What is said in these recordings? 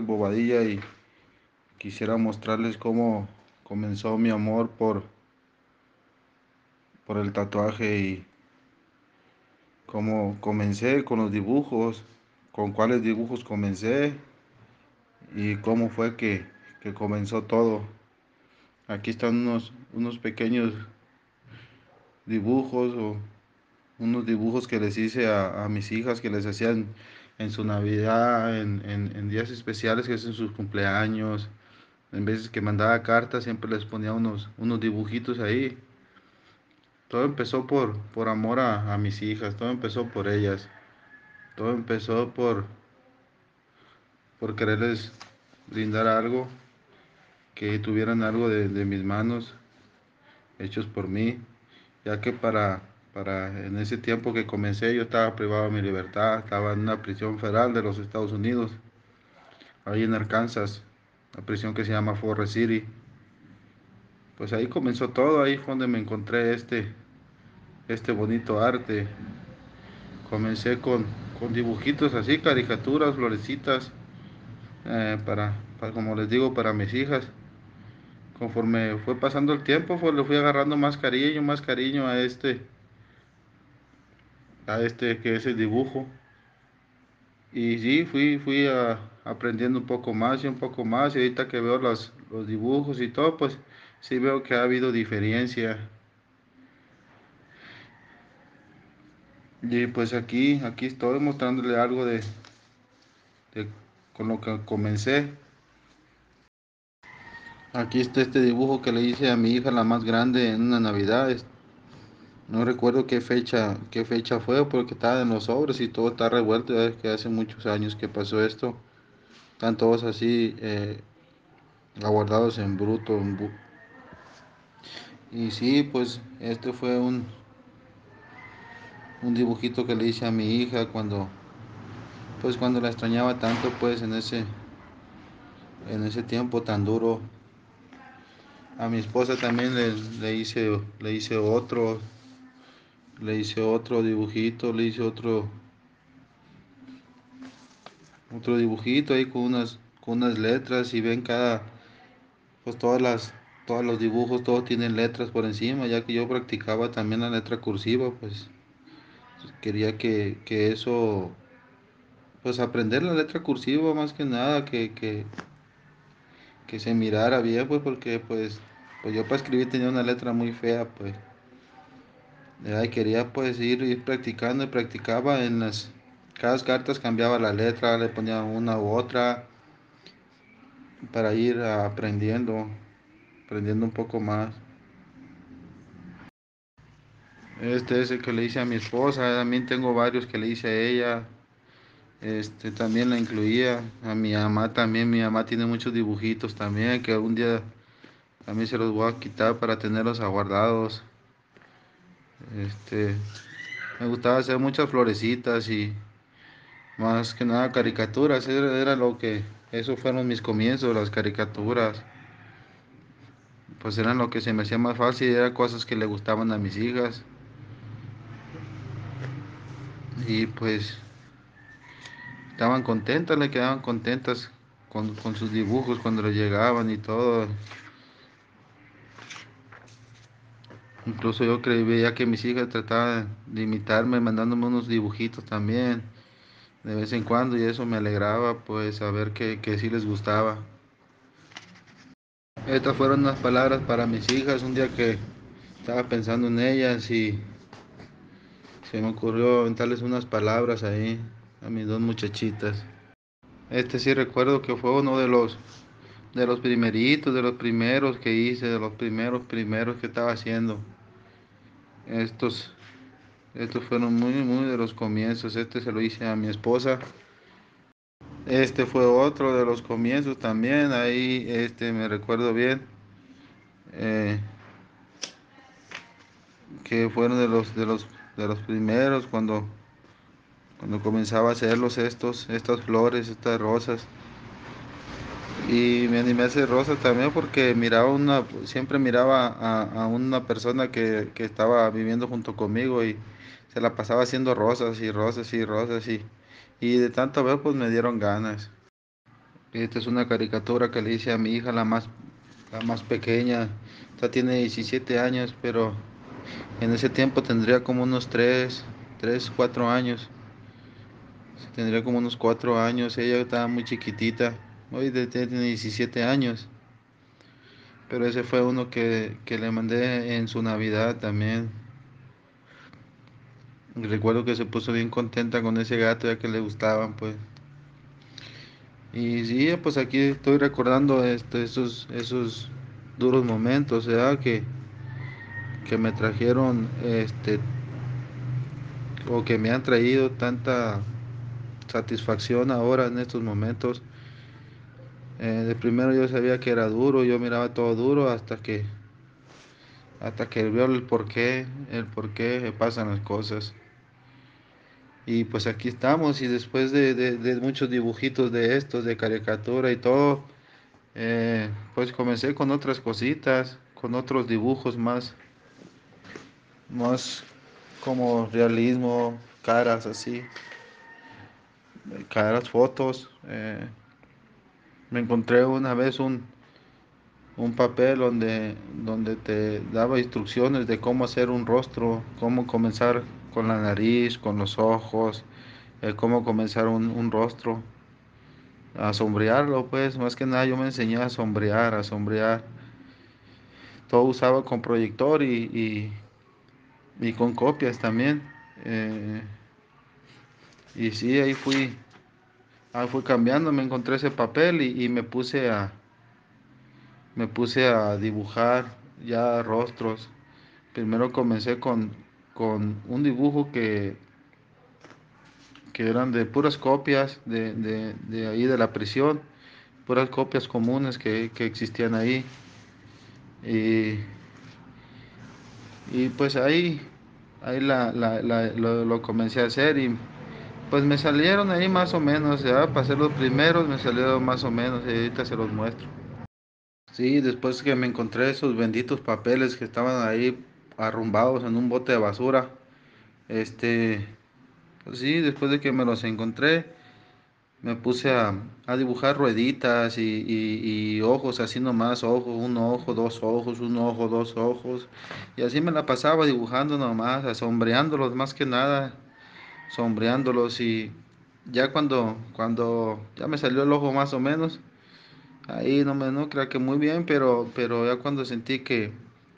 Bobadilla y quisiera mostrarles cómo comenzó mi amor por, por el tatuaje y cómo comencé con los dibujos, con cuáles dibujos comencé y cómo fue que, que comenzó todo. Aquí están unos, unos pequeños dibujos o unos dibujos que les hice a mis hijas que les hacían en su Navidad, en, en, en, días especiales que hacen sus cumpleaños. En veces que mandaba cartas siempre les ponía unos, unos dibujitos ahí. Todo empezó por, por amor a, a mis hijas, todo empezó por ellas. Todo empezó por, por quererles brindar algo, que tuvieran algo de, de mis manos, hechos por mí, ya que para para en ese tiempo que comencé yo estaba privado de mi libertad, estaba en una prisión federal de los Estados Unidos, ahí en Arkansas, la prisión que se llama Forest City. Pues ahí comenzó todo, ahí fue donde me encontré este, este bonito arte. Comencé con, con dibujitos así, caricaturas, florecitas, eh, para, para, como les digo, para mis hijas. Conforme fue pasando el tiempo, pues le fui agarrando más cariño, más cariño a este, a este que es el dibujo. Y sí, fui, fui aprendiendo un poco más y un poco más. Y ahorita que veo los, los dibujos y todo, pues sí veo que ha habido diferencia. Y pues aquí, aquí estoy mostrándole algo de, de con lo que comencé. Aquí está este dibujo que le hice a mi hija, la más grande, en una Navidad. No recuerdo qué fecha, qué fecha fue porque estaba en los sobres y todo está revuelto. Es que hace muchos años que pasó esto. Están todos así eh, aguardados en bruto. Y sí, pues este fue un, un dibujito que le hice a mi hija cuando, pues cuando la extrañaba tanto, pues en ese, en ese tiempo tan duro. A mi esposa también le, le hice, le hice otro, le hice otro dibujito, le hice otro otro dibujito ahí con unas con unas letras y ven cada pues todas las todos los dibujos todos tienen letras por encima ya que yo practicaba también la letra cursiva pues quería que, que eso pues aprender la letra cursiva más que nada que, que, que se mirara bien pues porque pues pues yo para escribir tenía una letra muy fea pues y quería pues ir, ir practicando y practicaba en las cada cartas cambiaba la letra le ponía una u otra para ir aprendiendo aprendiendo un poco más. Este es el que le hice a mi esposa también tengo varios que le hice a ella. Este también la incluía a mi mamá también mi mamá tiene muchos dibujitos también que algún día también se los voy a quitar para tenerlos aguardados este, me gustaba hacer muchas florecitas y más que nada caricaturas, era, era lo que, eso fueron mis comienzos, las caricaturas. Pues eran lo que se me hacía más fácil, eran cosas que le gustaban a mis hijas. Y pues estaban contentas, le quedaban contentas con, con sus dibujos cuando le llegaban y todo. Incluso yo creí, veía que mis hijas trataban de imitarme, mandándome unos dibujitos también, de vez en cuando, y eso me alegraba, pues, saber que, que sí les gustaba. Estas fueron unas palabras para mis hijas, un día que estaba pensando en ellas y se me ocurrió aventarles unas palabras ahí a mis dos muchachitas. Este sí recuerdo que fue uno de los de los primeritos, de los primeros que hice, de los primeros primeros que estaba haciendo. Estos, estos fueron muy, muy de los comienzos. Este se lo hice a mi esposa. Este fue otro de los comienzos también. Ahí, este, me recuerdo bien. Eh, que fueron de los, de los, de los primeros cuando, cuando comenzaba a hacerlos estos, estas flores, estas rosas y me animé a hacer rosas también porque miraba una, siempre miraba a, a una persona que, que, estaba viviendo junto conmigo y se la pasaba haciendo rosas y rosas y rosas y, y de tanto ver pues me dieron ganas. Esta es una caricatura que le hice a mi hija, la más, la más pequeña. Esta tiene 17 años, pero en ese tiempo tendría como unos 3, 3, 4 años. Tendría como unos 4 años. Ella estaba muy chiquitita. Hoy tiene 17 años. Pero ese fue uno que, que le mandé en su Navidad también. Recuerdo que se puso bien contenta con ese gato ya que le gustaban, pues. Y sí, pues aquí estoy recordando este, esos, esos duros momentos, ¿verdad? Que, que me trajeron, este, o que me han traído tanta satisfacción ahora en estos momentos. Eh, de primero yo sabía que era duro, yo miraba todo duro hasta que, hasta que veo el porqué, el porqué pasan las cosas. Y pues aquí estamos y después de, de, de muchos dibujitos de estos, de caricatura y todo, eh, pues comencé con otras cositas, con otros dibujos más, más como realismo, caras así, caras, fotos. Eh, me encontré una vez un, un papel donde, donde te daba instrucciones de cómo hacer un rostro, cómo comenzar con la nariz, con los ojos, eh, cómo comenzar un, un, rostro, a sombrearlo, pues, más que nada yo me enseñé a sombrear, a sombrear. Todo usaba con proyector y, y, con copias también. Eh, y sí, ahí fui, ahí fui cambiando, me encontré ese papel y, y me puse a, me puse a dibujar ya rostros. Primero comencé con, con un dibujo que, que eran de puras copias de, de, de ahí de la prisión, puras copias comunes que, que existían ahí. Y, y pues ahí, ahí la, la, lo, comencé a hacer y pues me salieron ahí más o menos, ya para ser los primeros me salieron más o menos y ahorita se los muestro. Sí, después que me encontré esos benditos papeles que estaban ahí arrumbados en un bote de basura, este, pues sí, después de que me los encontré, me puse a, a dibujar rueditas y, y, y, ojos así nomás, ojos, un ojo, dos ojos, un ojo, dos ojos, y así me la pasaba dibujando nomás, asombreándolos más que nada, sombreándolos y ya cuando, cuando ya me salió el ojo más o menos, Ahí no me no creo que muy bien, pero, pero ya cuando sentí que,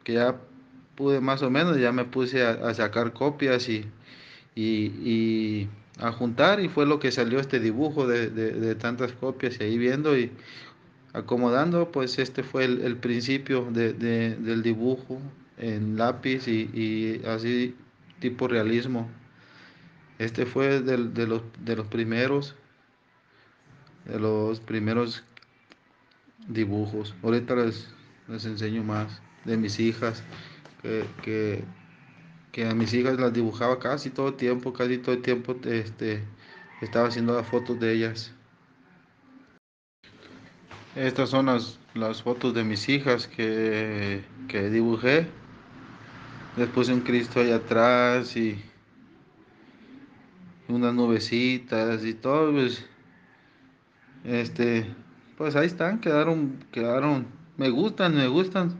que ya pude más o menos, ya me puse a, sacar copias y, y, y, a juntar y fue lo que salió este dibujo de, de, de, tantas copias y ahí viendo y acomodando, pues este fue el, el principio de, del dibujo en lápiz y, y, así tipo realismo. Este fue de, los, de los primeros, de los primeros dibujos. Ahorita les, les enseño más de mis hijas, que, que, que, a mis hijas las dibujaba casi todo el tiempo, casi todo el tiempo este, estaba haciendo las fotos de ellas. Estas son las, las fotos de mis hijas que, que dibujé. Les puse un Cristo ahí atrás y unas nubecitas y todo. Pues, este, pues ahí están, quedaron, quedaron, me gustan, me gustan,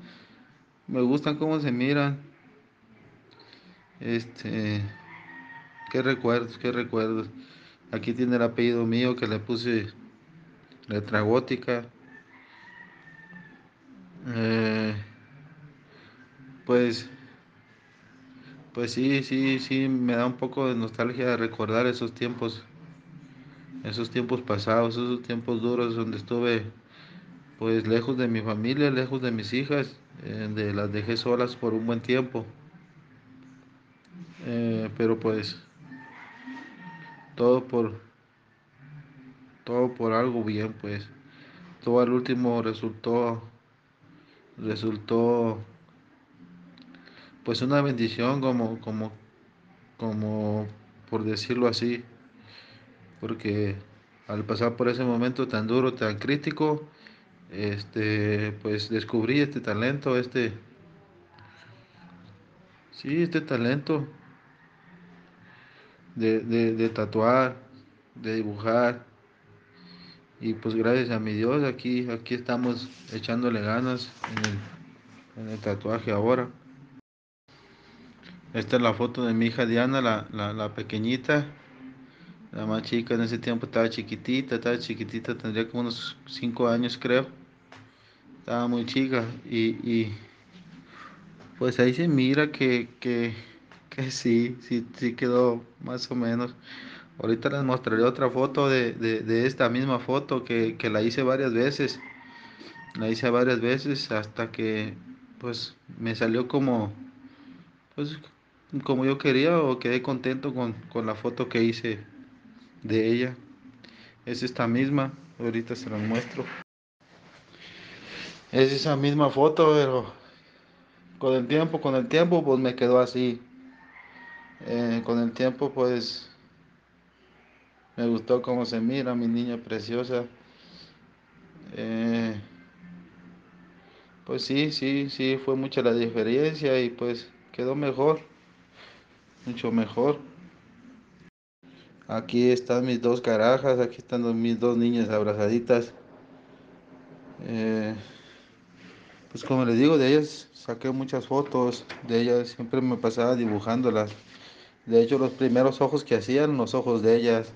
me gustan cómo se miran. Este, qué recuerdos, qué recuerdos. Aquí tiene el apellido mío que le puse letra gótica. Eh, pues, pues sí, sí, sí, me da un poco de nostalgia recordar esos tiempos esos tiempos pasados, esos tiempos duros donde estuve pues lejos de mi familia, lejos de mis hijas, eh, de, las dejé solas por un buen tiempo. Eh, pero pues todo por todo por algo bien pues todo al último resultó resultó pues una bendición como como como por decirlo así porque al pasar por ese momento tan duro, tan crítico, este, pues descubrí este talento, este, sí, este talento de, de, de tatuar, de dibujar y pues gracias a mi Dios aquí, aquí estamos echándole ganas en el, en el tatuaje ahora. Esta es la foto de mi hija Diana, la, la, la pequeñita. La más chica en ese tiempo estaba chiquitita, estaba chiquitita, tendría como unos 5 años creo. Estaba muy chica y, y pues ahí se mira que, que, que sí, sí, sí quedó más o menos. Ahorita les mostraré otra foto de, de, de esta misma foto que, que la hice varias veces. La hice varias veces hasta que pues me salió como pues como yo quería o quedé contento con, con la foto que hice de ella. Es esta misma, ahorita se la muestro. Es esa misma foto, pero con el tiempo, con el tiempo pues me quedó así. Eh, con el tiempo pues me gustó cómo se mira mi niña preciosa. Eh, pues sí, sí, sí, fue mucha la diferencia y pues quedó mejor, mucho mejor. Aquí están mis dos carajas, aquí están mis dos niñas abrazaditas. Eh, pues como les digo, de ellas saqué muchas fotos, de ellas siempre me pasaba dibujándolas. De hecho, los primeros ojos que hacían, los ojos de ellas.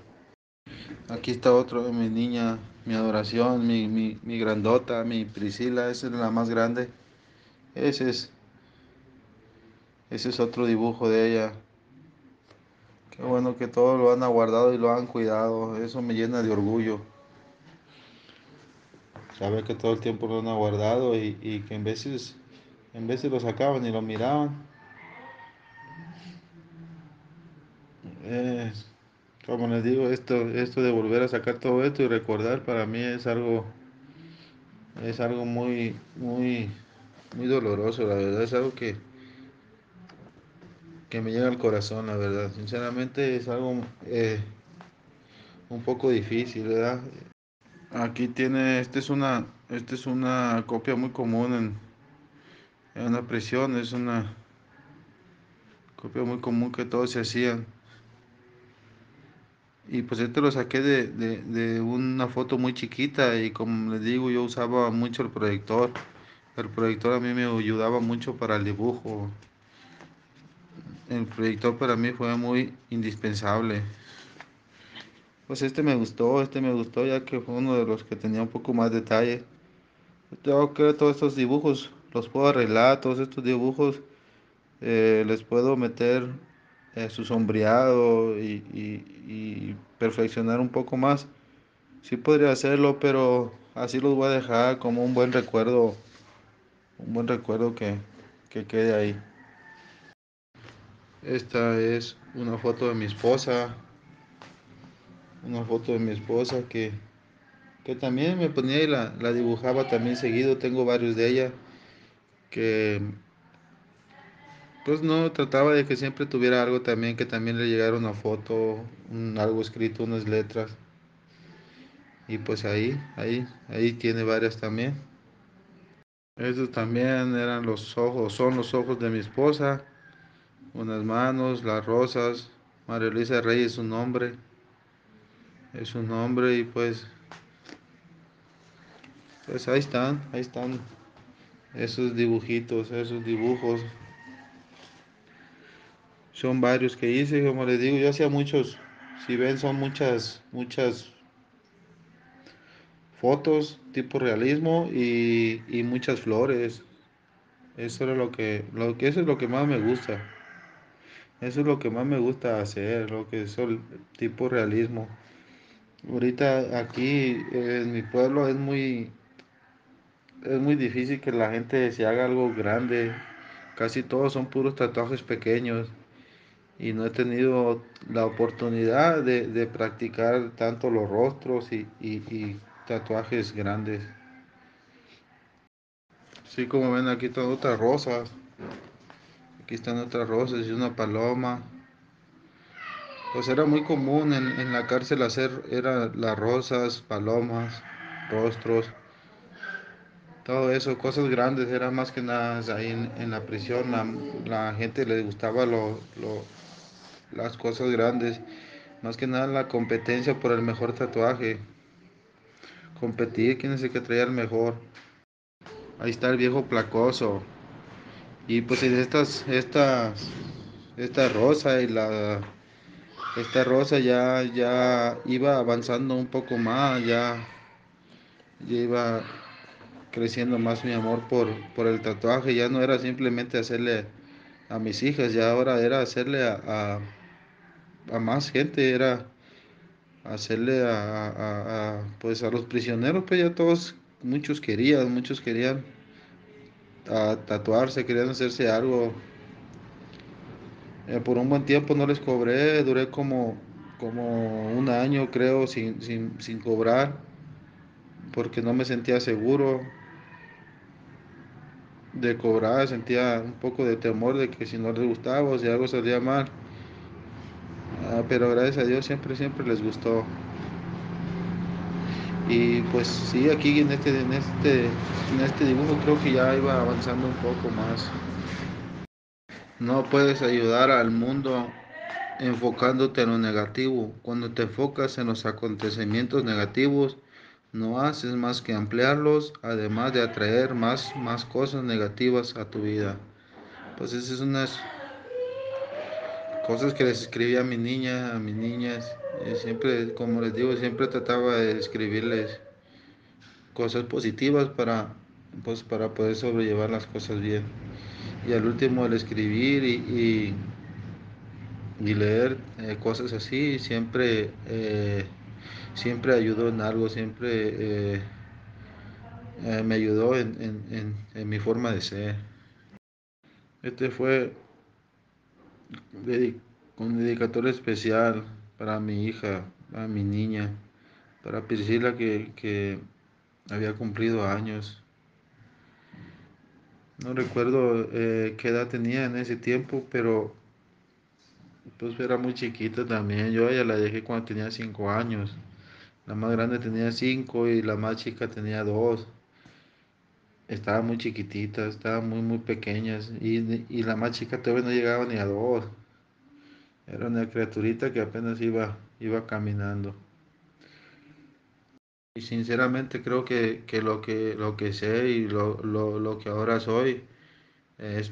Aquí está otro de mi niña, mi adoración, mi, mi, mi grandota, mi Priscila, esa es la más grande. Ese es, ese es otro dibujo de ella. Qué bueno que todo lo han guardado y lo han cuidado. Eso me llena de orgullo. Saber que todo el tiempo lo han guardado y, y que en veces, en veces lo sacaban y lo miraban. Como les digo, esto, esto de volver a sacar todo esto y recordar para mí es algo, es algo muy, muy, muy doloroso, la verdad, es algo que, que me llega al corazón, la verdad. Sinceramente es algo eh, un poco difícil, ¿verdad? Aquí tiene, esta es una, es una copia muy común en, en una prisión, es una copia muy común que todos se hacían. Y pues este lo saqué de, de, de, una foto muy chiquita y como les digo yo usaba mucho el proyector. El proyector a mí me ayudaba mucho para el dibujo. El proyector para mí fue muy indispensable. Pues este me gustó, este me gustó ya que fue uno de los que tenía un poco más detalle. Tengo que todos estos dibujos los puedo arreglar, todos estos dibujos eh, les puedo meter eh, su sombreado y, y, y, perfeccionar un poco más. Sí podría hacerlo, pero así los voy a dejar como un buen recuerdo, un buen recuerdo que, que quede ahí. Esta es una foto de mi esposa, una foto de mi esposa que, que también me ponía y la, la dibujaba también seguido, tengo varios de ella que pues no trataba de que siempre tuviera algo también que también le llegara una foto un, algo escrito unas letras. Y pues ahí ahí ahí tiene varias también. Estos también eran los ojos son los ojos de mi esposa unas manos las rosas María Luisa Rey es su nombre es su nombre y pues pues ahí están ahí están esos dibujitos esos dibujos son varios que hice, como les digo, yo hacía muchos, si ven son muchas, muchas fotos tipo realismo y, y, muchas flores. Eso era lo que, lo que, eso es lo que más me gusta. Eso es lo que más me gusta hacer, lo que es el tipo realismo. Ahorita aquí en mi pueblo es muy, es muy difícil que la gente se haga algo grande. Casi todos son puros tatuajes pequeños y no he tenido la oportunidad de, de practicar tanto los rostros y, y, y, tatuajes grandes. Sí, como ven aquí están otras rosas. Aquí están otras rosas y una paloma. Pues era muy común en, en la cárcel hacer era las rosas, palomas, rostros, todo eso, cosas grandes, era más que nada ahí en, en la prisión, la, la, gente le gustaba lo, lo las cosas grandes, más que nada la competencia por el mejor tatuaje. competir, quién es el que traía el mejor. Ahí está el viejo placoso. Y pues estas, estas, esta rosa y la, esta rosa ya, ya iba avanzando un poco más, ya, ya iba creciendo más mi amor por, por el tatuaje, ya no era simplemente hacerle a mis hijas, ya ahora era hacerle a, a, a más gente, era hacerle a, a, pues a los prisioneros, pues ya todos, muchos querían, muchos querían a tatuarse, querían hacerse algo. Eh, por un buen tiempo no les cobré, duré como, como un año creo sin, sin, sin cobrar, porque no me sentía seguro de cobrar, sentía un poco de temor de que si no les gustaba o si algo salía mal. Ah, pero gracias a Dios siempre, siempre les gustó. Y pues sí, aquí en este, en este, en este dibujo creo que ya iba avanzando un poco más. No puedes ayudar al mundo enfocándote en lo negativo. Cuando te enfocas en los acontecimientos negativos, no haces más que ampliarlos, además de atraer más, más cosas negativas a tu vida. Pues esas son unas cosas que les escribí a mi niña, a mis niñas. Y siempre, como les digo, siempre trataba de escribirles cosas positivas para, pues, para poder sobrellevar las cosas bien. Y al último el escribir y, y, leer eh, cosas así siempre, eh, siempre ayudó en algo, siempre eh, eh, me ayudó en, en, en, en, mi forma de ser. Este fue con dedicatoria especial para mi hija, para mi niña, para Priscila que, que había cumplido años. No recuerdo eh, qué edad tenía en ese tiempo, pero pues era muy chiquita también. Yo a la dejé cuando tenía 5 años. La más grande tenía 5 y la más chica tenía 2. Estaban muy chiquititas, estaban muy, muy pequeñas. Y, y la más chica todavía no llegaba ni a 2. Era una criaturita que apenas iba, iba caminando. Y sinceramente creo que, que, lo, que lo que sé y lo, lo, lo que ahora soy es,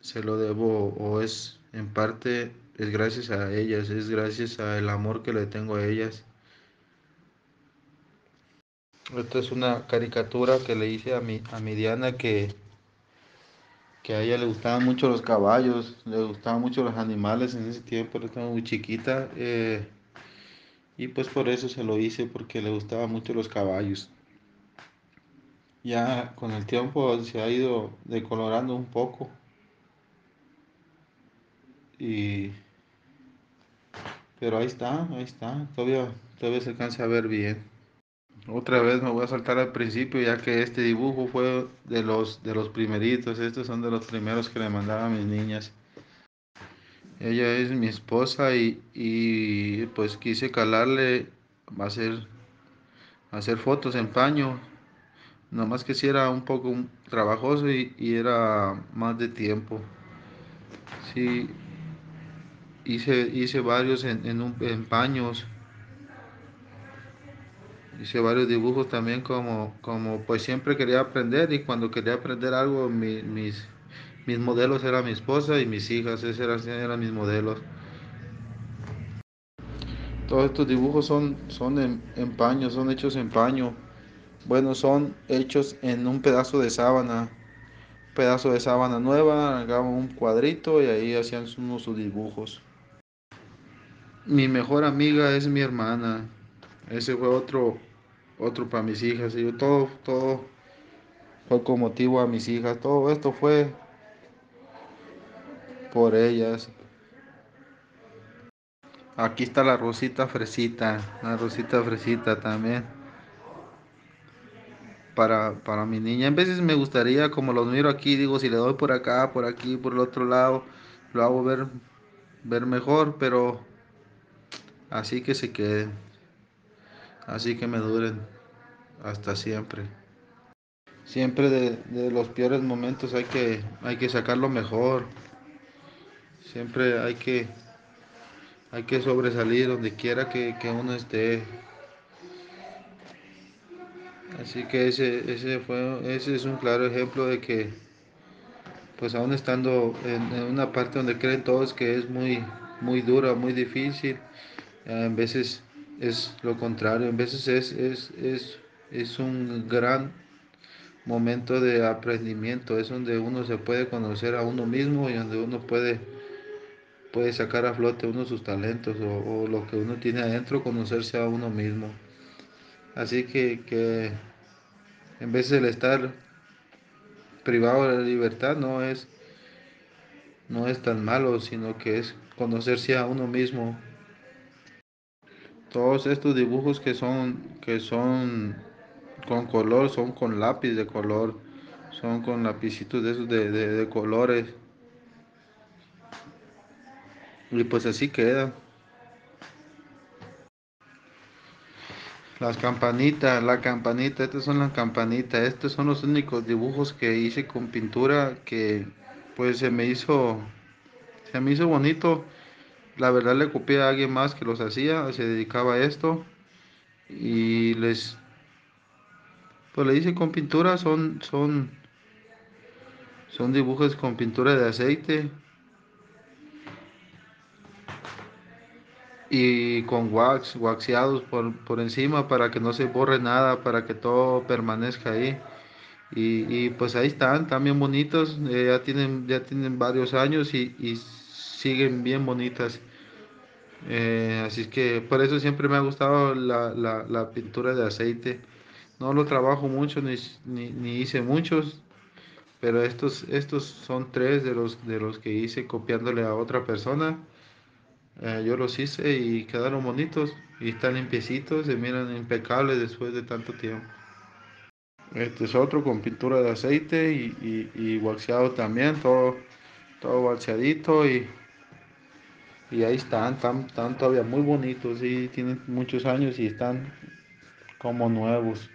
se lo debo o es en parte es gracias a ellas, es gracias al amor que le tengo a ellas. Esta es una caricatura que le hice a mi, a mi Diana que, que a ella le gustaban mucho los caballos, le gustaban mucho los animales en ese tiempo, estaba muy chiquita. Eh, y pues por eso se lo hice, porque le gustaban mucho los caballos. Ya con el tiempo se ha ido decolorando un poco. Y... Pero ahí está, ahí está. Todavía, todavía se alcanza a ver bien. Otra vez me voy a saltar al principio, ya que este dibujo fue de los, de los primeritos. Estos son de los primeros que le mandaba a mis niñas. Ella es mi esposa y, y pues quise calarle hacer, hacer fotos en paño. Nomás que si era un poco trabajoso y, y era más de tiempo. Sí, hice, hice varios en, en, un, en paños. Hice varios dibujos también como, como pues siempre quería aprender y cuando quería aprender algo mi, mis mis modelos eran mi esposa y mis hijas, esos eran, eran mis modelos. Todos estos dibujos son, son en, en, paño, son hechos en paño. Bueno, son hechos en un pedazo de sábana. Pedazo de sábana nueva, hagamos un cuadrito y ahí hacían unos sus dibujos. Mi mejor amiga es mi hermana. Ese fue otro, otro para mis hijas. Y todo, todo fue con motivo a mis hijas. Todo esto fue por ellas. Aquí está la rosita fresita, la rosita fresita también. Para, para mi niña. En veces me gustaría, como los miro aquí, digo, si le doy por acá, por aquí, por el otro lado, lo hago ver, ver mejor, pero así que se queden. Así que me duren hasta siempre. Siempre de, de los peores momentos hay que, hay que sacar lo mejor. Siempre hay que, hay que sobresalir donde quiera que, que uno esté. Así que ese, ese fue, ese es un claro ejemplo de que, pues aún estando en, en una parte donde creen todos que es muy, muy dura, muy difícil, en veces es lo contrario, en veces es, es, es, es un gran momento de aprendimiento, es donde uno se puede conocer a uno mismo y donde uno puede, puede sacar a flote uno sus talentos o, lo que uno tiene adentro, conocerse a uno mismo. Así que, que en vez de estar privado de la libertad no es, no es tan malo, sino que es conocerse a uno mismo. Todos estos dibujos que son, que son con color, son con lápiz de color, son con lapicitos de esos de, de, de colores. Y pues así queda. Las campanitas, la campanita, estas son las campanitas, estos son los únicos dibujos que hice con pintura que pues se me hizo, se me hizo bonito. La verdad le copié a alguien más que los hacía, se dedicaba a esto y les, pues le hice con pintura, son, son, son dibujos con pintura de aceite y con wax, waxeados por, por encima para que no se borre nada, para que todo permanezca ahí. Y, y pues ahí están, bien bonitos, eh, ya tienen, ya tienen varios años y, y siguen bien bonitas. Eh, así es que por eso siempre me ha gustado la, la, la pintura de aceite. No lo trabajo mucho ni, ni, ni hice muchos, pero estos, estos son tres de los, de los que hice copiándole a otra persona. Eh, yo los hice y quedaron bonitos y están limpiecitos, se miran impecables después de tanto tiempo. Este es otro con pintura de aceite y, y, y waxeado también, todo, todo waxeadito y, y ahí están, están, están todavía muy bonitos, y tienen muchos años y están como nuevos.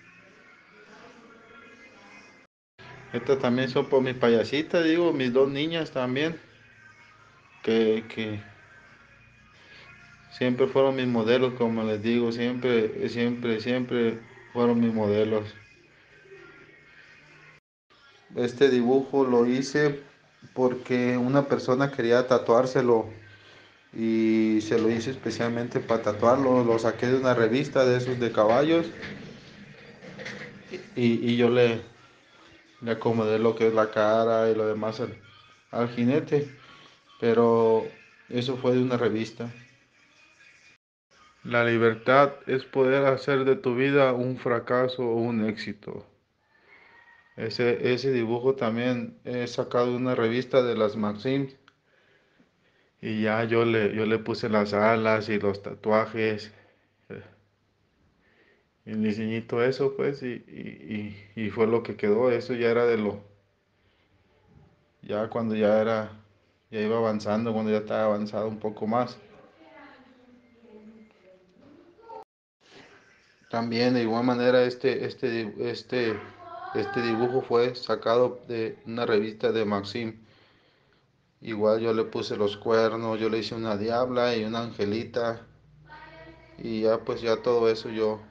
Estas también son por mis payasitas, digo, mis dos niñas también, que, que siempre fueron mis modelos, como les digo, siempre, siempre, siempre fueron mis modelos. Este dibujo lo hice porque una persona quería tatuárselo y se lo hice especialmente para tatuarlo. Lo saqué de una revista de esos de caballos y, y yo le, le acomodé lo que es la cara y lo demás al, al jinete, pero eso fue de una revista. La libertad es poder hacer de tu vida un fracaso o un éxito. Ese, ese dibujo también he sacado de una revista de las Maxims y ya yo le, yo le puse las alas y los tatuajes, eh, el diseñito eso pues y, y, y, y fue lo que quedó, eso ya era de lo, ya cuando ya era, ya iba avanzando, cuando ya estaba avanzado un poco más. También de igual manera este, este, este, este dibujo fue sacado de una revista de Maxim. Igual yo le puse los cuernos, yo le hice una diabla y una angelita. Y ya pues ya todo eso yo,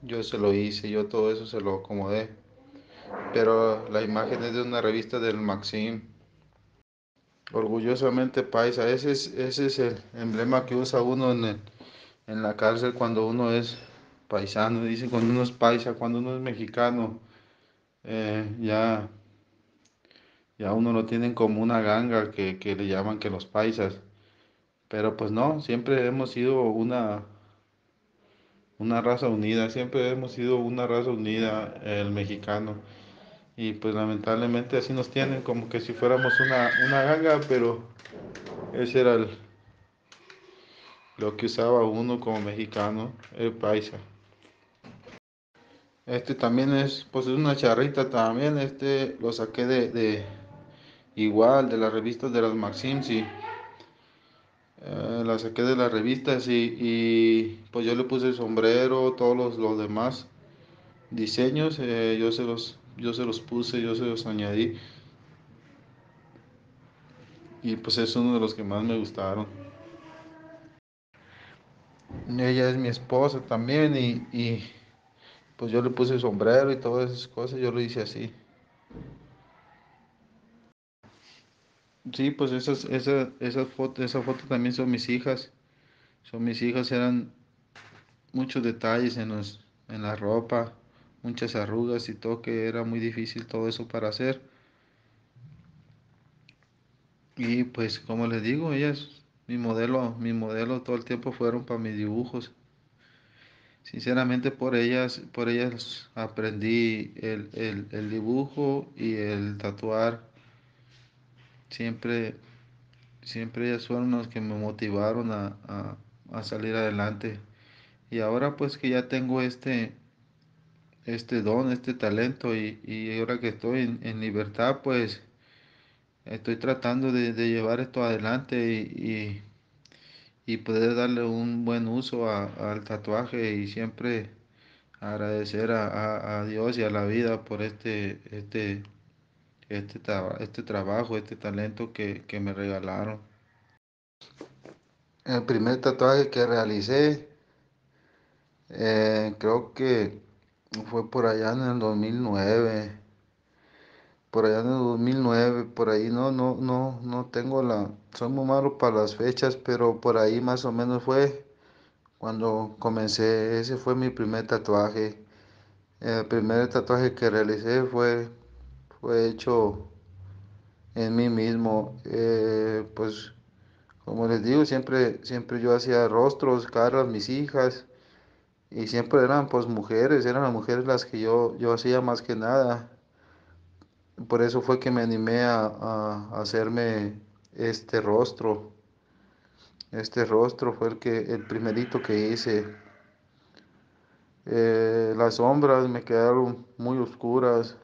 yo se lo hice, yo todo eso se lo acomodé. Pero la imagen es de una revista del Maxim. Orgullosamente paisa, ese es, ese es el emblema que usa uno en, el, en la cárcel cuando uno es paisano, dicen cuando uno es paisa, cuando uno es mexicano, eh, ya, ya uno lo tienen como una ganga que, que le llaman que los paisas. Pero pues no, siempre hemos sido una, una raza unida, siempre hemos sido una raza unida el mexicano. Y pues lamentablemente así nos tienen como que si fuéramos una, una ganga, pero ese era el, lo que usaba uno como mexicano, el paisa. Este también es, pues es una charrita también, este lo saqué de, de igual de las revistas de las Maxims y eh, la saqué de las revistas y, y, pues yo le puse el sombrero, todos los, los demás diseños, eh, yo se los, yo se los puse, yo se los añadí y pues es uno de los que más me gustaron. Ella es mi esposa también y, y pues yo le puse sombrero y todas esas cosas, yo lo hice así. Sí, pues esas, esa, esas fotos, esa foto también son mis hijas. Son mis hijas, eran muchos detalles en los, en la ropa, muchas arrugas y todo, que era muy difícil todo eso para hacer. Y pues como les digo, ellas, mi modelo, mi modelo todo el tiempo fueron para mis dibujos. Sinceramente por ellas, por ellas aprendí el, el, el dibujo y el tatuar. Siempre, siempre ellas fueron los que me motivaron a, a, a salir adelante. Y ahora pues que ya tengo este, este don, este talento y, y ahora que estoy en, en libertad, pues estoy tratando de, de llevar esto adelante y, y, y poder darle un buen uso a- al tatuaje y siempre agradecer a, a- a Dios y a la vida por este, este, este, este trabajo, este talento que, que me regalaron. El primer tatuaje que realicé, eh, creo que fue por allá en el 2009. por allá en el 2009, por ahí no, no, no, no tengo la, soy muy malo para las fechas, pero por ahí más o menos fue cuando comencé, ese fue mi primer tatuaje. El primer tatuaje que realicé fue, fue hecho en mí mismo. Eh, pues como les digo, siempre, siempre yo hacía rostros, caras, mis hijas, y siempre eran pues mujeres, eran las mujeres las que yo, yo hacía más que nada. Por eso fue que me animé a, a- hacerme este rostro. Este rostro fue el que, el primerito que hice. Eh, las sombras me quedaron muy oscuras.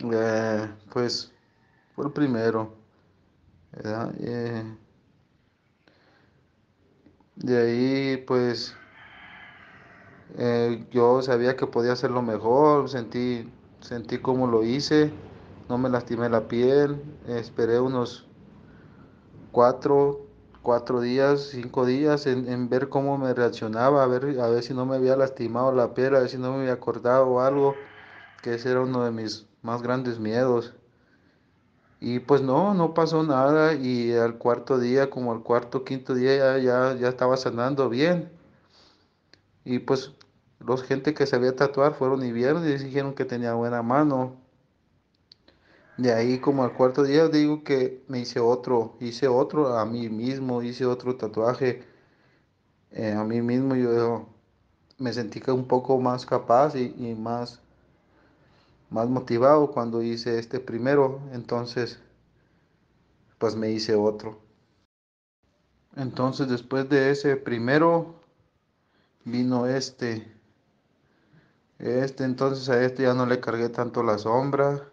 Eh, pues fue el primero. ¿verdad? Eh, de ahí pues eh, yo sabía que podía hacerlo mejor. Sentí, sentí cómo lo hice. No me lastimé la piel. esperé unos cuatro, cuatro días, cinco días en, en ver cómo me reaccionaba, a ver, a ver si no me había lastimado la piel, a ver si no me había cortado algo, que ese era uno de mis más grandes miedos. Y pues no, no pasó nada y al cuarto día, como al cuarto, quinto día ya, ya, ya estaba sanando bien. Y pues los gente que sabía tatuar fueron y vieron y dijeron que tenía buena mano. De ahí como al cuarto día digo que me hice otro, hice otro a mí mismo, hice otro tatuaje eh, a mí mismo. Yo me sentí un poco más capaz y más, más motivado cuando hice este primero. Entonces, pues me hice otro. Entonces después de ese primero vino este. Este, entonces a este ya no le cargué tanto la sombra.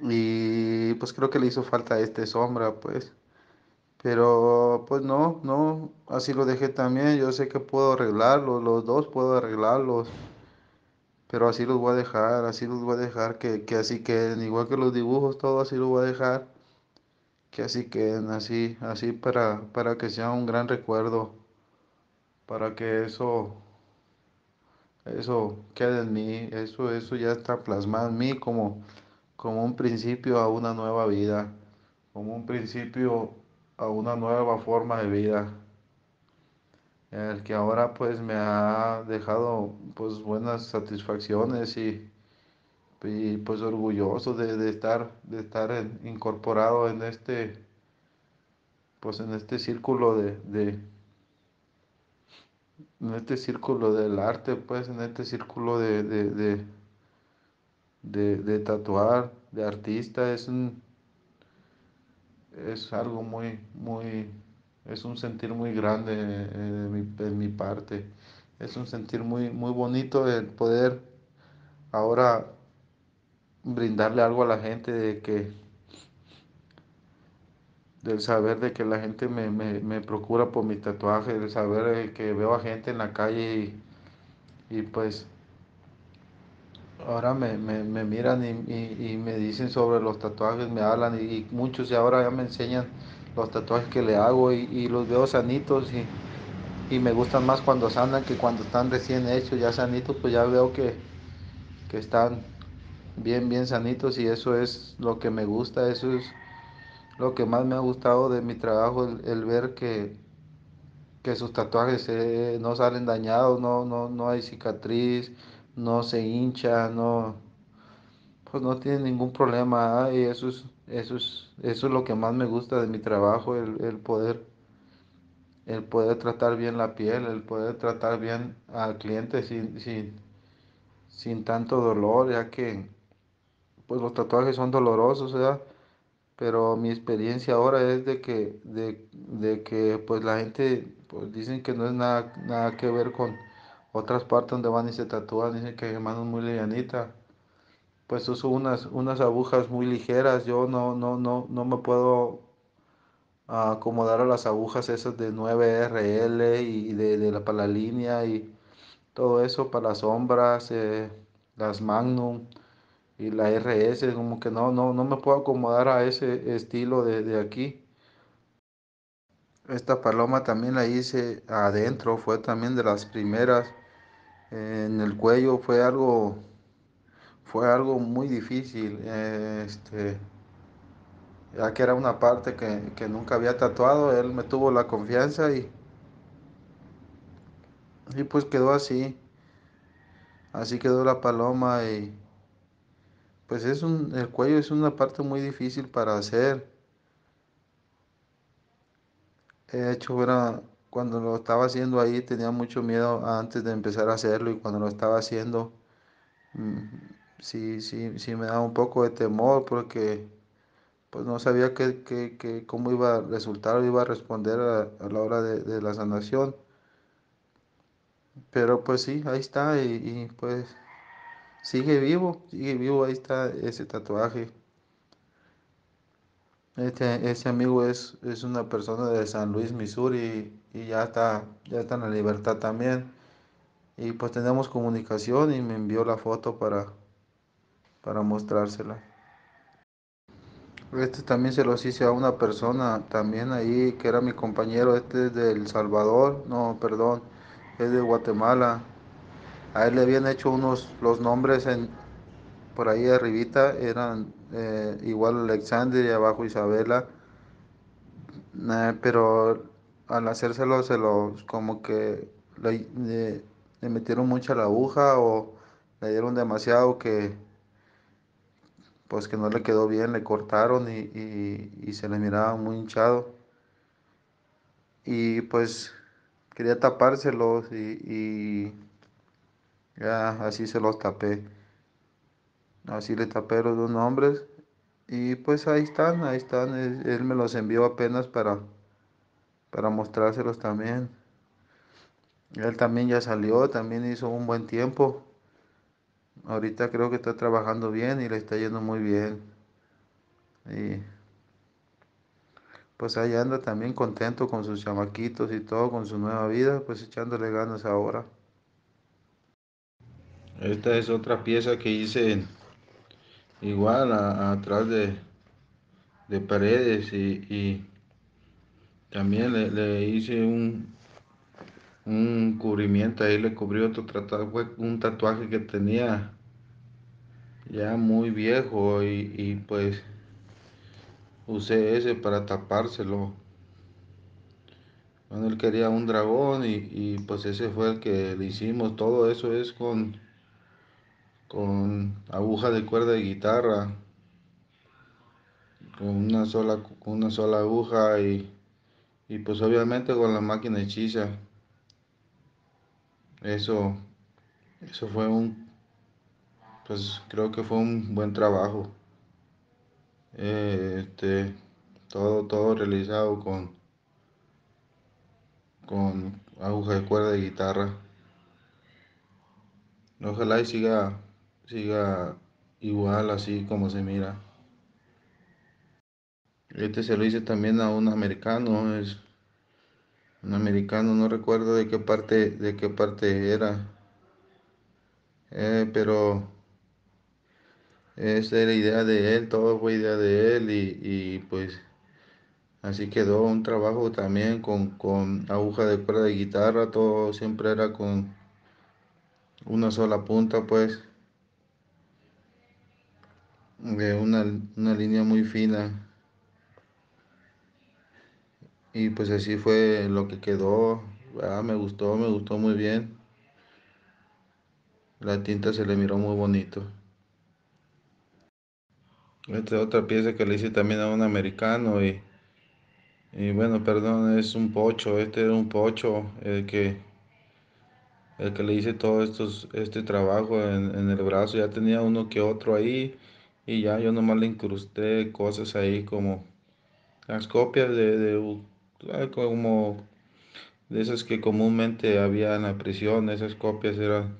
Y pues creo que le hizo falta este sombra, pues. Pero pues no, no, así lo dejé también. Yo sé que puedo arreglarlos, los dos puedo arreglarlos. Pero así los voy a dejar, así los voy a dejar que, que así queden, igual que los dibujos, todo así los voy a dejar, que así queden, así, así para, para que sea un gran recuerdo, para que eso, eso quede en mí, eso, eso ya está plasmado en mí como, como un principio a una nueva vida, como un principio a una nueva forma de vida, el que ahora pues me ha dejado pues buenas satisfacciones y y pues orgulloso de, de estar, de estar incorporado en este, pues en este círculo de, de, en este círculo del arte, pues en este círculo de, de, de, tatuar, de artista, es es algo muy, muy, es un sentir muy grande eh, de mi, de mi parte, es un sentir muy, muy bonito el poder ahora brindarle algo a la gente de que del saber de que la gente me, me, me procura por mi tatuaje, del saber eh, que veo a gente en la calle y, y pues ahora me, me, miran y, y- y me dicen sobre los tatuajes, me hablan y, y muchos ya ahora ya me enseñan los tatuajes que le hago y, y los veo sanitos y, y me gustan más cuando sanan que cuando están recién hechos, ya sanitos, pues ya veo que, que están bien, bien sanitos y eso es lo que me gusta, eso es lo que más me ha gustado de mi trabajo, el, ver que, que sus tatuajes eh, no salen dañados, no, no, no hay cicatriz, no se hincha, no, pues no tiene ningún problema, ah, y eso es, eso es, eso es lo que más me gusta de mi trabajo, el, el poder, el poder tratar bien la piel, el poder tratar bien al cliente sin, sin, sin tanto dolor, ya que pues los tatuajes son dolorosos, ¿verdad? Pero mi experiencia ahora es de que, de, de que pues la gente pues dicen que no es nada, nada que ver con otras partes donde van y se tatúan, dicen que mi mano es muy livianita. Pues uso unas, unas agujas muy ligeras, yo no, no, no, no me puedo acomodar a las agujas esas de 9RL y de, de la para la línea y todo eso para las sombras, eh, las Magnum y la RS, como que no, no, no me puedo acomodar a ese estilo de, de aquí. Esta paloma también la hice adentro, fue también de las primeras. En el cuello fue algo, fue algo muy difícil, eh, este, ya que era una parte que, que nunca había tatuado, él me tuvo la confianza y, y pues quedó así, así quedó la paloma y pues es un, el cuello es una parte muy difícil para hacer. De hecho, era, cuando lo estaba haciendo ahí tenía mucho miedo antes de empezar a hacerlo y cuando lo estaba haciendo mm, sí, sí, sí me daba un poco de temor porque pues no sabía que, que- que cómo iba a resultar o iba a responder a, a la hora de, de la sanación. Pero pues sí, ahí está y, y, pues sigue vivo, sigue vivo, ahí está ese tatuaje. Este, ese amigo es, es una persona de San Luis, Missouri y ya está, ya está en la libertad también. Y pues tenemos comunicación y me envió la foto para, para mostrársela. Este también se los hice a una persona también ahí que era mi compañero, este es de El Salvador, no, perdón, es de Guatemala. A él le habían hecho unos, los nombres en, por ahí arribita, eran eh, igual Alexander y abajo Isabela, eh, pero al hacérselo se los como que le, le- le metieron mucha la aguja o le dieron demasiado que pues que no le quedó bien, le cortaron y, y- se le miraba muy hinchado. Y pues quería tapárselos y, y ya así se los tapé. Así le tapé los dos nombres. Y pues ahí están, ahí están. Él, él me los envió apenas para, para mostrárselos también. Él también ya salió, también hizo un buen tiempo. Ahorita creo que está trabajando bien y le está yendo muy bien. Y pues ahí anda también contento con sus chamaquitos y todo, con su nueva vida, pues echándole ganas ahora. Esta es otra pieza que hice igual atrás de, de paredes y, y también le hice un, un cubrimiento, ahí le cubrí otro tatuaje, un tatuaje que tenía ya muy viejo y, y pues usé ese para tapárselo. Bueno, él quería un dragón y, y pues ese fue el que le hicimos. Todo eso es con, con aguja de cuerda de guitarra, con una sola, una sola aguja y, y pues obviamente con la máquina hechiza. Eso, eso fue un, pues creo que fue un buen trabajo. Eh, este, todo, todo realizado con, con aguja de cuerda de guitarra. Ojalá y siga, siga igual así como se mira. Este se lo hice también a un americano, es un americano, no recuerdo de qué parte, de qué parte era, eh, pero esa era idea de él, todo fue idea de él y, y pues Así quedó un trabajo también con, con aguja de cuerda de guitarra, todo siempre era con una sola punta, pues, de una, una línea muy fina. Y pues así fue lo que quedó. Ah, me gustó, me gustó muy bien. La tinta se le miró muy bonito. Esta es otra pieza que le hice también a un americano y, y bueno, perdón, es un pocho. Este era un pocho el que, el que le hice todo estos, este trabajo en, el brazo. Ya tenía uno que otro ahí y ya yo nomás le incrusté cosas ahí como las copias de, de como de esas que comúnmente había en la prisión. Esas copias eran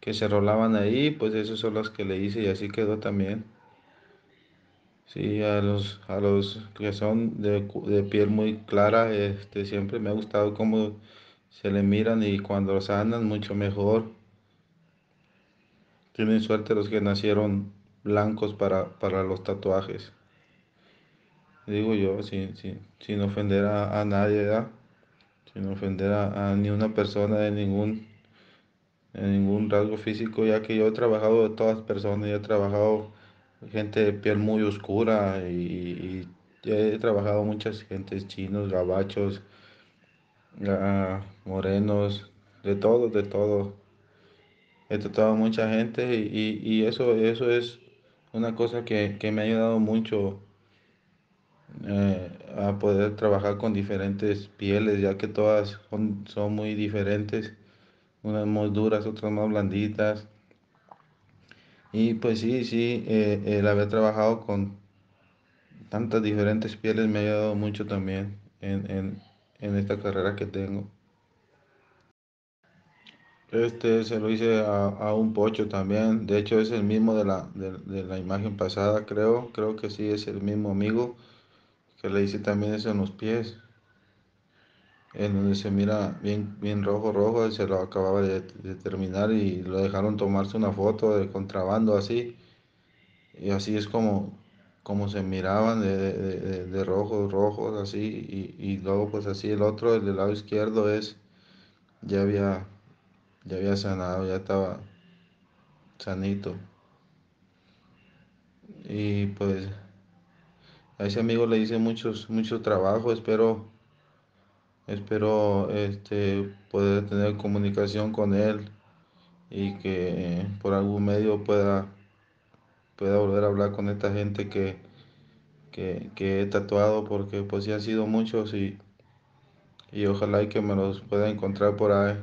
que se rolaban ahí, pues esas son las que le hice y así quedó también. Sí, a los, a los que son de, de piel muy clara, este, siempre me ha gustado cómo se le miran y cuando sanan mucho mejor. Tienen suerte los que nacieron blancos para, para los tatuajes. Digo yo, sin, sin, sin ofender a, a nadie, ¿verdad? Sin ofender a, a ni una persona de ningún, de ningún rasgo físico, ya que yo he trabajado de todas personas, yo he trabajado gente de piel muy oscura y, y he trabajado muchas gentes chinos, gabachos morenos, de todo, de todo. He tratado a mucha gente y, y- y eso, eso es una cosa que, que me ha ayudado mucho eh, a poder trabajar con diferentes pieles, ya que todas son, muy diferentes, unas muy duras, otras más blanditas. Y pues sí, sí, eh, el haber trabajado con tantas diferentes pieles me ha ayudado mucho también en, en, en esta carrera que tengo. Este se lo hice a, a un pocho también. De hecho, es el mismo de la, de la imagen pasada, creo. Creo que sí es el mismo amigo que le hice también eso en los pies. En donde se mira bien, bien rojo, rojo. Se lo acababa de, terminar y lo dejaron tomarse una foto de contrabando así. Y así es como, como se miraban de, de, de- de rojos, rojos, así. Y, y luego pues así el otro, el del lado izquierdo es, ya había, ya había sanado, ya estaba sanito. Y pues a ese amigo le hice mucho trabajo. Espero, espero este, poder tener comunicación con él y que por algún medio pueda, pueda volver a hablar con esta gente que, que, que he tatuado porque pues sí han sido muchos y, y ojalá y que me los pueda encontrar por ahí.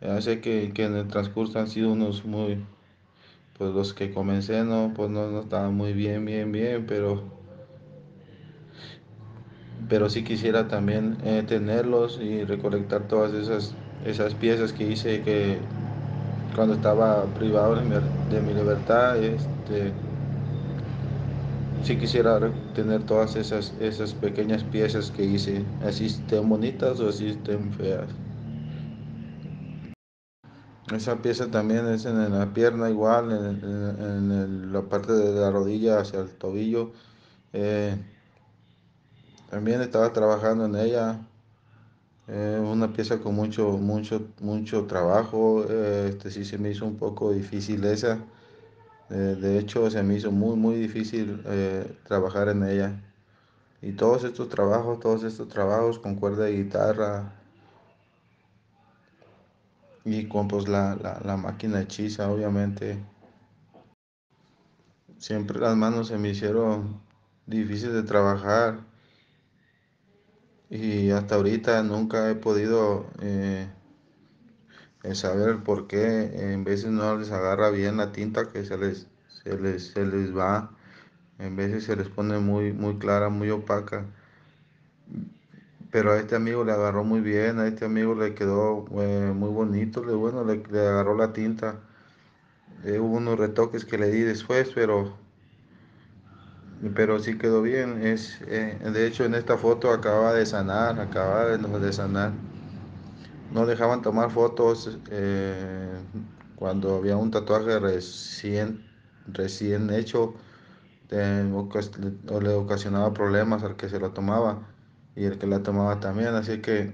Ya sé que, que en el transcurso han sido unos muy, pues los que comencé no, pues no, no estaban muy bien, bien, bien, pero pero sí quisiera también eh, tenerlos y recolectar todas esas, esas piezas que hice que cuando estaba privado de mi, libertad, este, sí quisiera tener todas esas, esas pequeñas piezas que hice, así estén bonitas o así estén feas. Esa pieza también es en la pierna igual, en, en- la parte de la rodilla hacia el tobillo. eh, también estaba trabajando en ella, Eh, una pieza con mucho, mucho, mucho trabajo. eh, este sí se me hizo un poco difícil esa. eh, de hecho, se me hizo muy, muy difícil eh, trabajar en ella. Y todos estos trabajos, todos estos trabajos con cuerda de guitarra y con pues la, la, la máquina hechiza, obviamente. Siempre las manos se me hicieron difíciles de trabajar y hasta ahorita nunca he podido eh, el saber por qué en veces no les agarra bien la tinta que se les, se les, se les va, en veces se les pone muy, muy clara, muy opaca, pero a este amigo le agarró muy bien, a este amigo le quedó eh, muy bonito, le, bueno, le, le agarró la tinta, Eh, hubo unos retoques que le di después, pero, pero sí quedó bien, es, eh, de hecho en esta foto acaba de sanar, acaba de, sanar. No dejaban tomar fotos eh, cuando había un tatuaje recién, recién hecho. o le ocasionaba problemas al que se lo tomaba y el que la tomaba también, así que,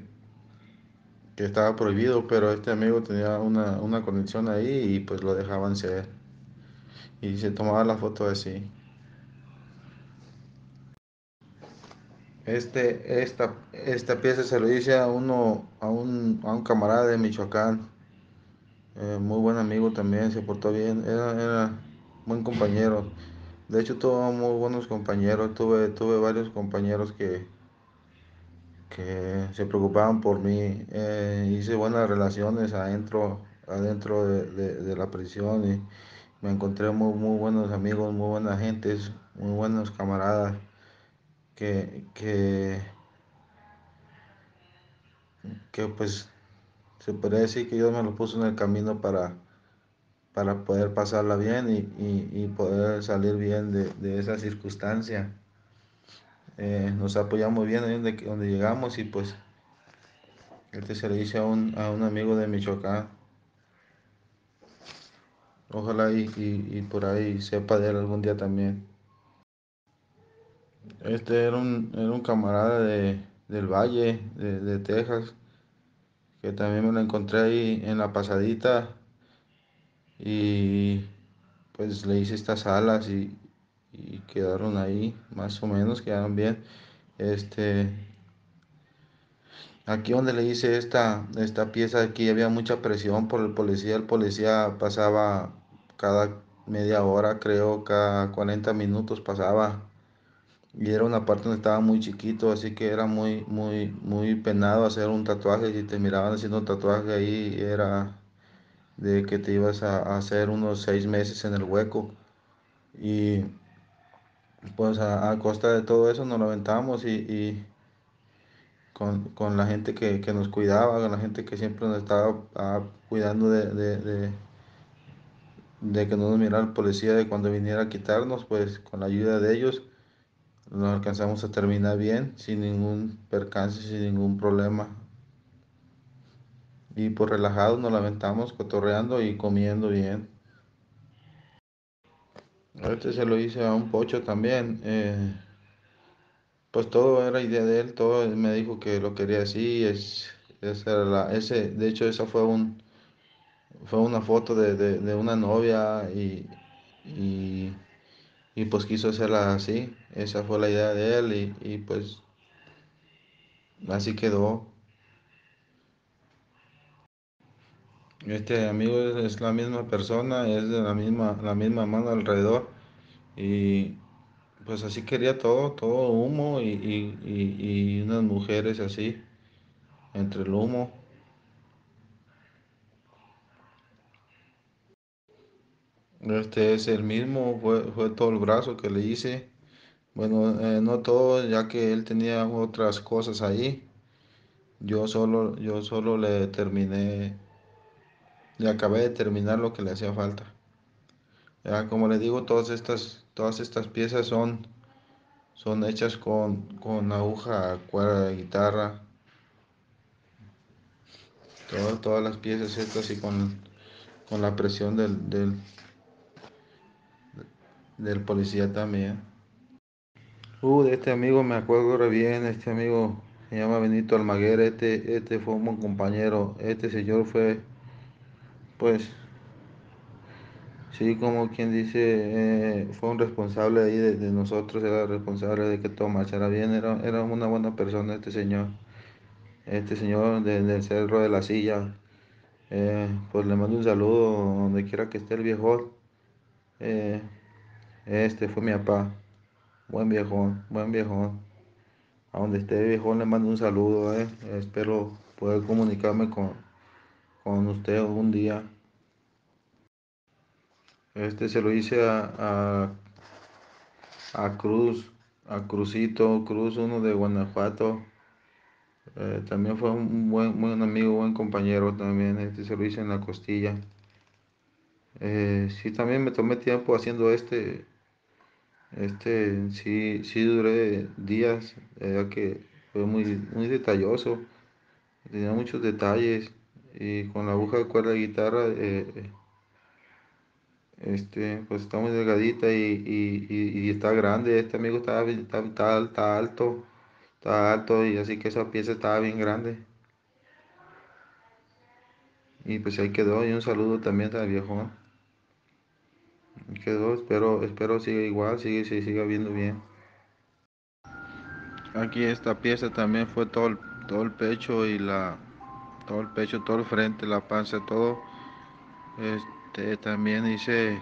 que estaba prohibido, pero este amigo tenía una, una conexión ahí y pues lo dejaban ser y se tomaba la foto así. Este, esta, esta pieza se lo hice a uno, a un, a un camarada de Michoacán, eh, muy buen amigo también, se portó bien, era, era buen compañero. De hecho, tuve muy buenos compañeros, tuve, tuve varios compañeros que, que se preocupaban por mí. eh, hice buenas relaciones adentro, adentro de, de- la prisión y me encontré muy, muy buenos amigos, muy buenas gentes, muy buenos camaradas que, que, que pues se podría decir que Dios me los puso en el camino para, para poder pasarla bien y, y- y poder salir bien de, de esa circunstancia. Eh, nos apoyamos bien ahí donde, donde llegamos y pues este se le dice a un, a un amigo de Michoacán. Ojalá y, y- y por ahí sepa de él algún día también. Este era un, era un camarada de, del Valle, de, de Texas, que también me lo encontré ahí en la pasadita. Y pues le hice estas alas y, y quedaron ahí, más o menos, quedaron bien. Este, aquí donde le hice esta, esta pieza, aquí había mucha presión por el policía, el policía pasaba cada media hora, creo, cada 40 minutos pasaba Y era una parte donde estaba muy chiquito, así que era muy, muy, muy penado hacer un tatuaje. Si te miraban haciendo un tatuaje ahí, era de que te ibas a, hacer unos seis meses en el hueco. Y pues a, a costa de todo eso nos lo aventamos y, y con, con la gente que, que nos cuidaba, con la gente que siempre nos estaba ah, cuidando de, de, de, de que no nos mirara el policía de cuando viniera a quitarnos, pues con la ayuda de ellos Lo alcanzamos a terminar bien, sin ningún percance, sin ningún problema. Y por relajado nos lamentamos, cotorreando y comiendo bien. Este se lo hice a un pocho también. eh, pues todo era idea de él, todo me dijo que lo quería así. Es, esa era la, ese, de hecho, esa fue un, fue una foto de, de, una novia y, y pues quiso hacerla así. Esa fue la idea de él y, y pues así quedó. Este amigo es, la misma persona, es de la misma, la misma mano alrededor y pues así quería todo, todo humo y, y, y unas mujeres así, entre el humo. Este es el mismo, fue, fue todo el brazo que le hice. Bueno, eh, no todo, ya que él tenía otras cosas ahí. Yo solo, yo solo le terminé, le acabé de terminar lo que le hacía falta. Ya, como le digo, todas estas, todas estas piezas son Son hechas con, con aguja, cuerda de guitarra, todo- todas las piezas estas y con, con la presión del, del, del policía también. Uh, de este amigo me acuerdo re bien, este amigo se llama Benito Almaguer, este, este fue un buen compañero, este señor fue, pues, sí, como quien dice, eh, fue un responsable ahí de, nosotros, era responsable de que todo marchara bien, era, era una buena persona este señor, este señor de- del Cerro de la Silla. Eh, pues le mando un saludo donde quiera que esté el viejón. Eh, este fue mi papá. Buen viejón, buen viejón. A donde esté viejón le mando un saludo. Eh. Espero poder comunicarme con, con usted algún día. Este se lo hice a, a, a Cruz, a Cruzito, Cruz, uno de Guanajuato. Eh, también fue un buen, buen amigo, buen compañero también. Este se lo hice en la costilla. Eh, sí, también me tomé tiempo haciendo este. Este, sí, sí duré días, ya que fue muy, muy detalloso, tenía muchos detalles y con la aguja de cuerda de guitarra eh, Este, pues está muy delgadita y, y, y, está grande. Este amigo está, está, está alto, está alto y así que esa pieza estaba bien grande. Y pues ahí quedó. Y un saludo también al viejón. Quedó, espero, espero siga igual, sigue, se siga viendo bien. Aquí esta pieza también fue todo el, todo el pecho y la, todo el pecho, todo el frente, la panza, todo. Este, también hice,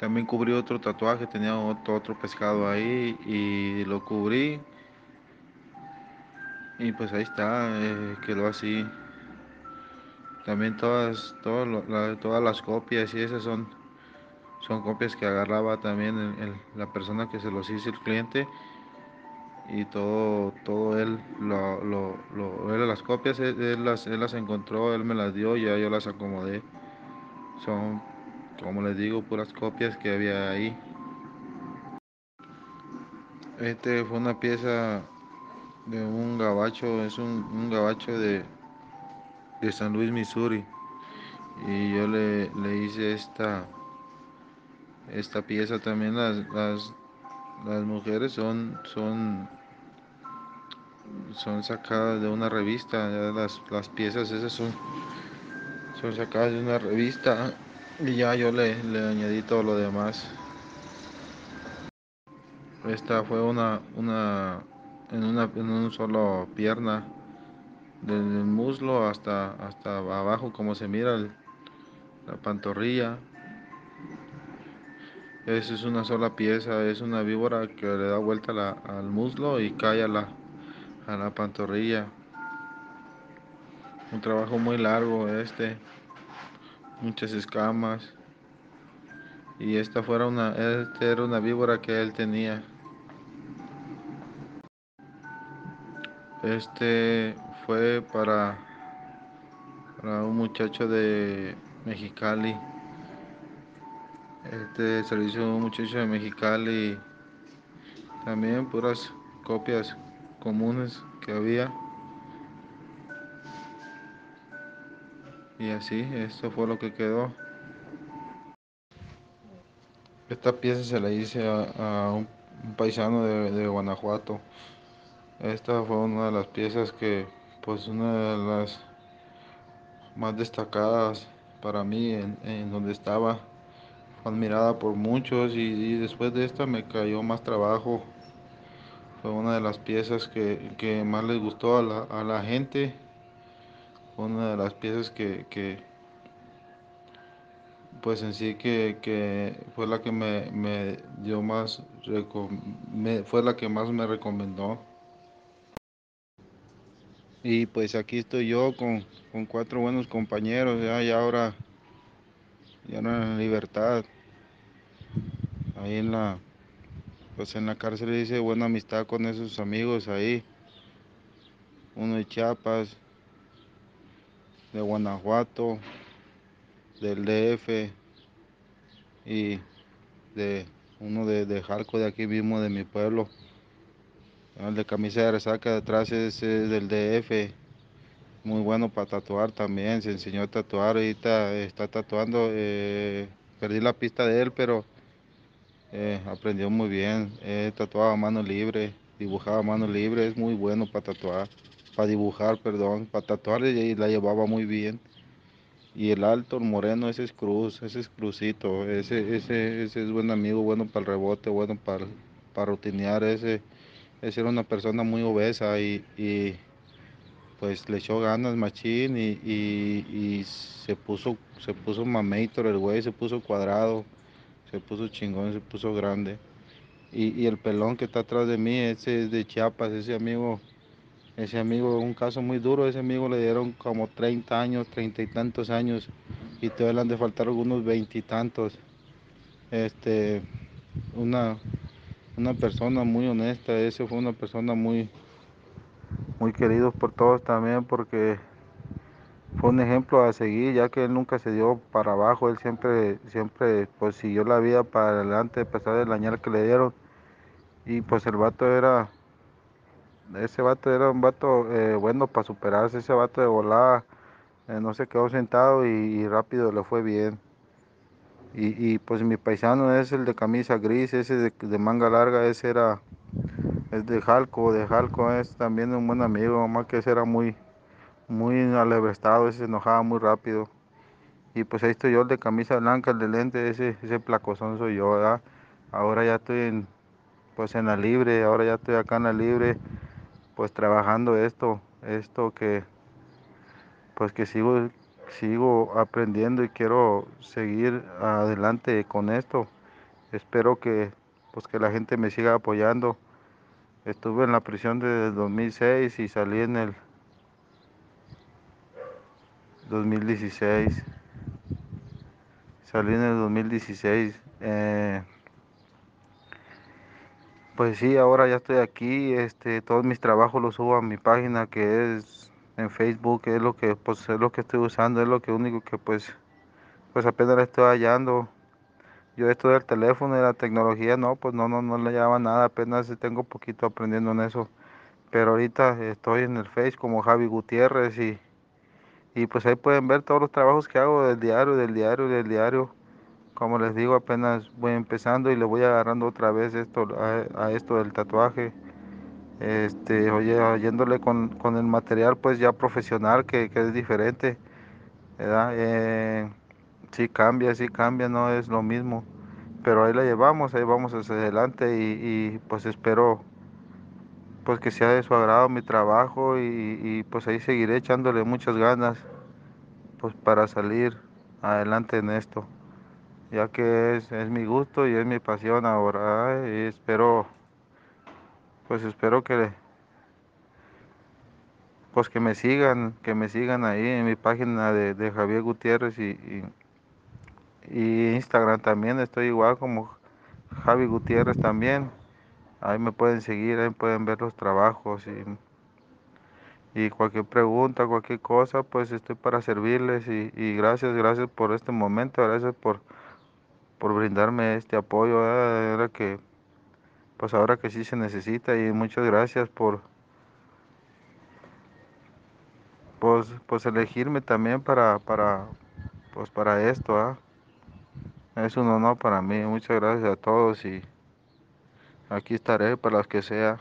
también cubrí otro tatuaje, tenía otro, otro pescado ahí y lo cubrí y pues ahí está, eh, quedó así. También todas, la- todas las copias y esas son, son copias que agarraba también la persona que se los hizo el cliente y todo, todo él, lo, lo, lo- él las copias, él, él las, él las encontró, él me las dio, ya yo las acomodé. Son, como les digo, puras copias que había ahí. Este fue una pieza de un gabacho, es un, un gabacho de, de San Luis, Missouri. Y yo le, le hice esta, esta pieza también. Las, las, las mujeres son, son, son sacadas de una revista. ya Las, las piezas esas son, son sacadas de una revista. Y ya yo le, le añadí todo lo demás. Esta fue una, una, en una, en una sola pierna. desde el muslo hasta, hasta abajo, como se mira la pantorrilla. Eso es una sola pieza, es una víbora que le da vuelta la- al muslo y cae a la, a la pantorrilla. Un trabajo muy largo este, muchas escamas. Y esta fuera una, era una víbora que él tenía. Este fue para, para un muchacho de Mexicali. Este se lo hizo un muchacho de Mexicali También puras copias comunes que había. Y así, esto fue lo que quedó. Esta pieza se la hice a, un, paisano de, de Guanajuato. Esta fue una de las piezas que, pues una de las más destacadas para mí en donde estaba. Admirada por muchos y, después de esta me cayó más trabajo. Fue una de las piezas que, que más les gustó a la, a la gente. Una de las piezas que, que, Pues en sí que, que fue la que me, me dio más, me- fue la que más me recomendó. Y pues aquí estoy yo con, con cuatro buenos compañeros, ya, y ahora ya no en libertad. Ahí en la, pues en la cárcel hice buena amistad con esos amigos ahí. Uno de Chiapas, de Guanajuato, del DF y de uno de, de Jalco de aquí mismo de mi pueblo. El de camisa de resaca de atrás es, es del DF. Muy bueno para tatuar también, se enseñó a tatuar, ahorita está tatuando, eh, perdí la pista de él, pero eh, aprendió muy bien, eh, tatuaba a mano libre, dibujaba a mano libre, es muy bueno para tatuar, para dibujar, perdón, para tatuar y la llevaba muy bien. Y el alto, el moreno, ese es Cruz, ese es Cruzito, ese, ese, ese es buen amigo, bueno para el rebote, bueno para, para rutinear, ese, ese era una persona muy obesa y, y pues le echó ganas machín y, y, se puso, se puso mameitor el güey, se puso cuadrado, se puso chingón, se puso grande. Y, y el pelón que está atrás de mí, ese es de Chiapas, ese amigo, ese amigo, un caso muy duro, ese amigo le dieron como 30 años, treinta y tantos años, y todavía le han de faltar algunos veintitantos. Este, una, una persona muy honesta, ese fue una persona muy, muy querido por todos también porque fue un ejemplo a seguir, ya que él nunca se dio para abajo, él siempre, siempre pues siguió la vida para adelante a pesar del dañal que le dieron. Y pues el vato era, ese vato era un vato eh, bueno para superarse, ese vato de volada eh, no se quedó sentado y, y rápido le fue bien. Y, pues mi paisano es el de camisa gris, ese de, manga larga, ese era, es de Jalco, de Jalco es también un buen amigo, más que ese era muy, muy alebrestado, ese se enojaba muy rápido. Y pues ahí estoy yo, el de camisa blanca, el de lente, ese, ese placozón soy yo, ¿verdad? Ahora ya estoy en, pues en la libre, ahora ya estoy acá en la libre, pues trabajando esto, esto que, pues que sigo sigo aprendiendo y quiero seguir adelante con esto. Espero que pues que la gente me siga apoyando. Estuve en la prisión desde el 2006 y salí en el 2016. Salí en el 2016. Eh, pues sí, ahora ya estoy aquí. Este, todos mis trabajos los subo a mi página que es en Facebook es lo que pues es lo que estoy usando, es lo que único que pues pues apenas le estoy hallando. Yo esto del teléfono y la tecnología no, pues no no no le llama nada, apenas tengo poquito aprendiendo en eso. Pero ahorita estoy en el Face como Javi Gutiérrez y y pues ahí pueden ver todos los trabajos que hago del diario, del diario, del diario. Como les digo, apenas voy empezando y le voy agarrando otra vez esto a esto del tatuaje este, oye, oyéndole con, con, el material pues ya profesional que, que es diferente, ¿verdad? Eh, sí cambia, sí cambia, no es lo mismo, pero ahí la llevamos, ahí vamos hacia adelante y, y pues espero pues que sea de su agrado mi trabajo y, y, pues ahí seguiré echándole muchas ganas pues para salir adelante en esto ya que es, es mi gusto y es mi pasión ahora y espero pues espero que pues que me sigan, que me sigan ahí en mi página de, Javier Gutiérrez y, y, Instagram también estoy igual como Javi Gutiérrez también. Ahí me pueden seguir, ahí pueden ver los trabajos y, y cualquier pregunta, cualquier cosa, pues estoy para servirles y, y gracias, gracias por este momento, gracias por, por brindarme este apoyo, era que pues ahora que sí se necesita y muchas gracias por pues, pues elegirme también para para pues para esto es un honor para mí muchas gracias a todos y aquí estaré para las que sea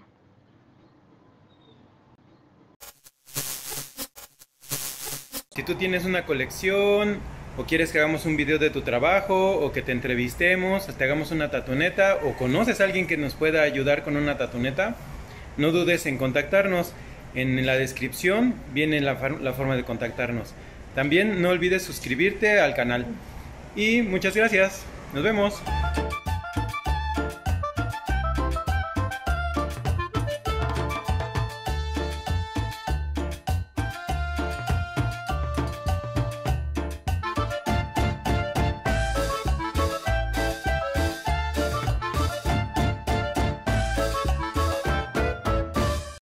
si tú tienes una colección o quieres que hagamos un video de tu trabajo o que te entrevistemos, te hagamos una tatuneta o conoces a alguien que nos pueda ayudar con una tatuneta, no dudes en contactarnos. En la descripción viene la, la forma de contactarnos. También no olvides suscribirte al canal. Y muchas gracias. Nos vemos.